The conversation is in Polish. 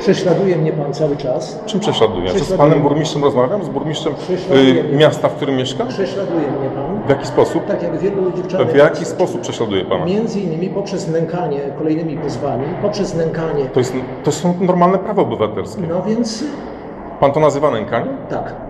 Prześladuje mnie pan cały czas. Czym prześladuje? Czy z panem burmistrzem rozmawiam? Z burmistrzem y, miasta, w którym mieszkam? Prześladuje mnie pan. W jaki sposób? Tak jak wielu dziewcząt. W jaki sposób prześladuje pana? Między innymi poprzez nękanie kolejnymi pozwami, poprzez nękanie. To, jest, to są normalne prawa obywatelskie. No więc Pan to nazywa nękaniem? tak.